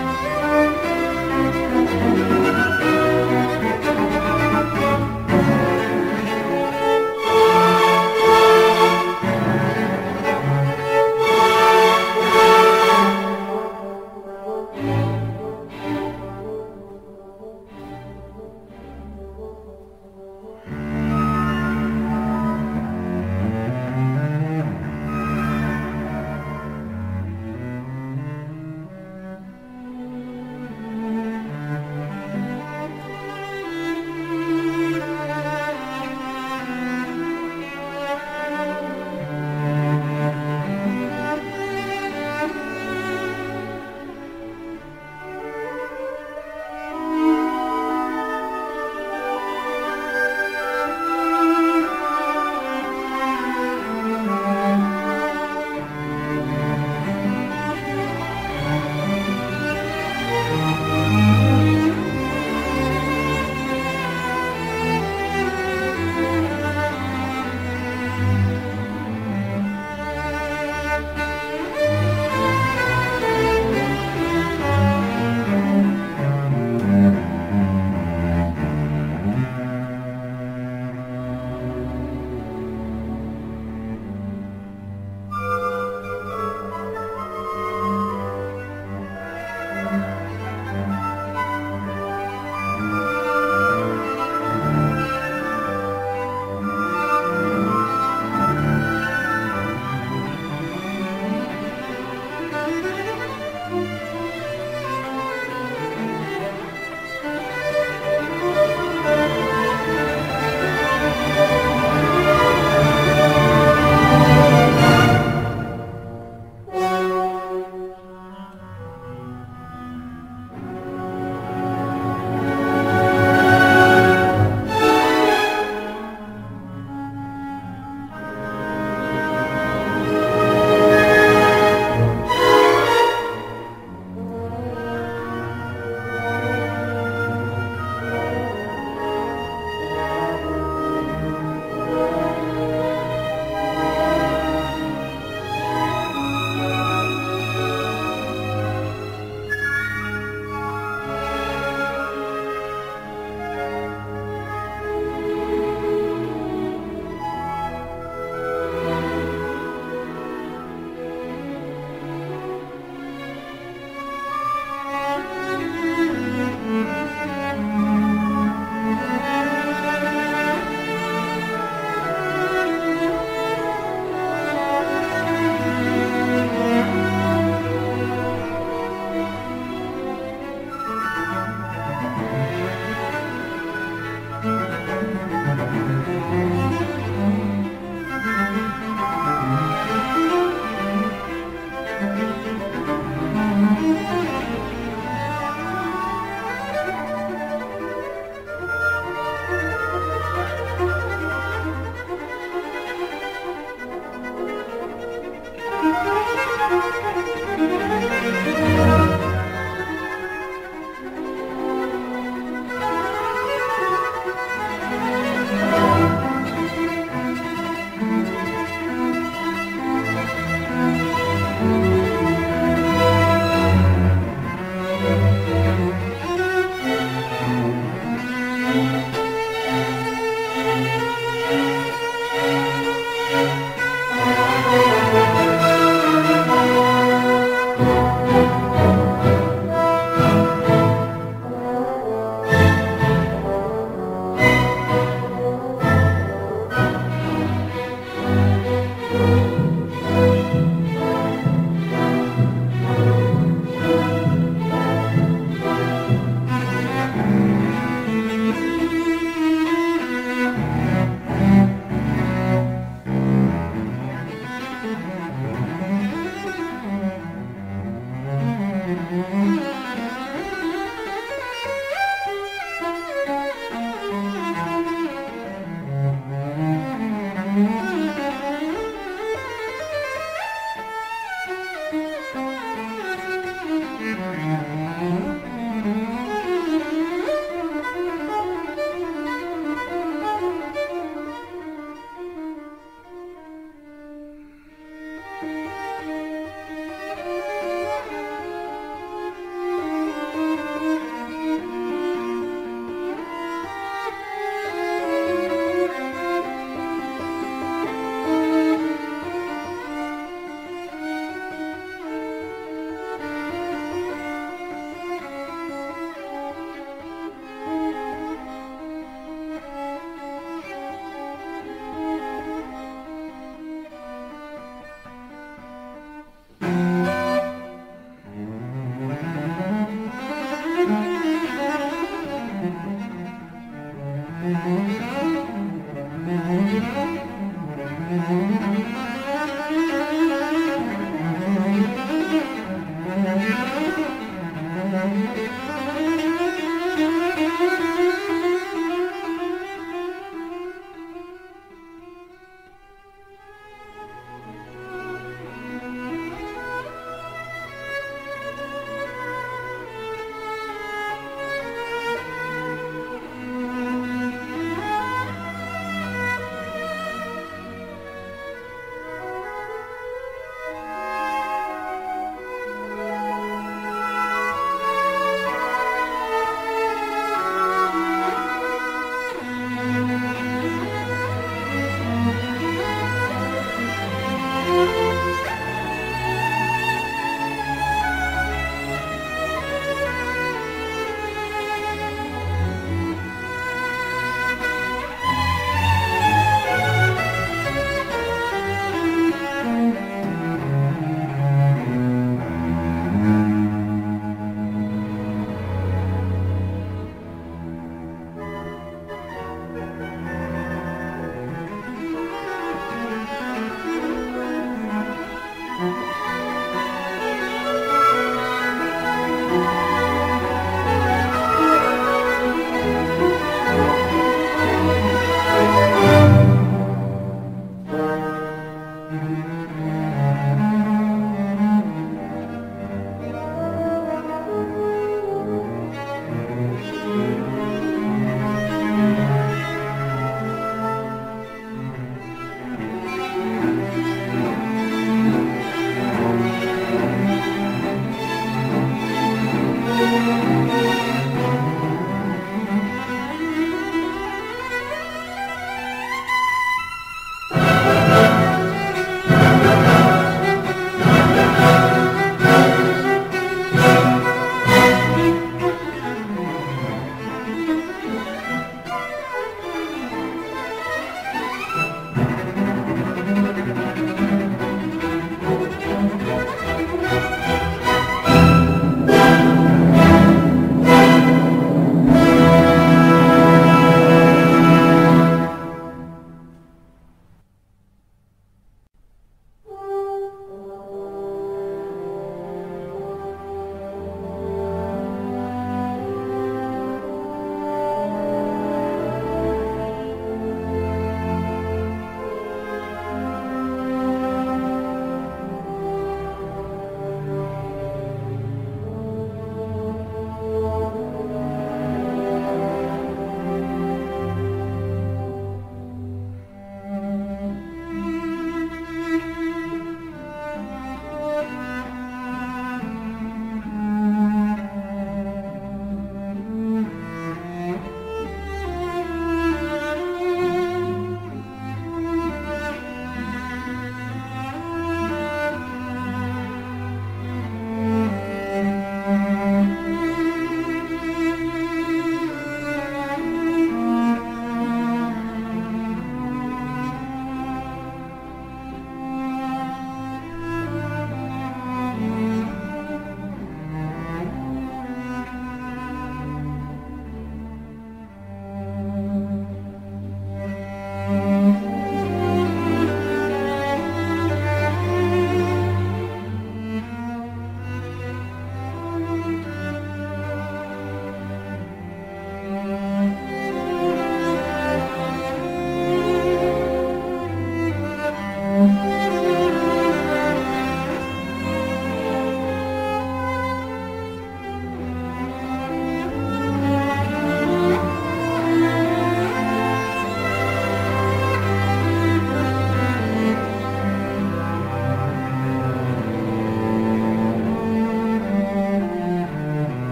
Música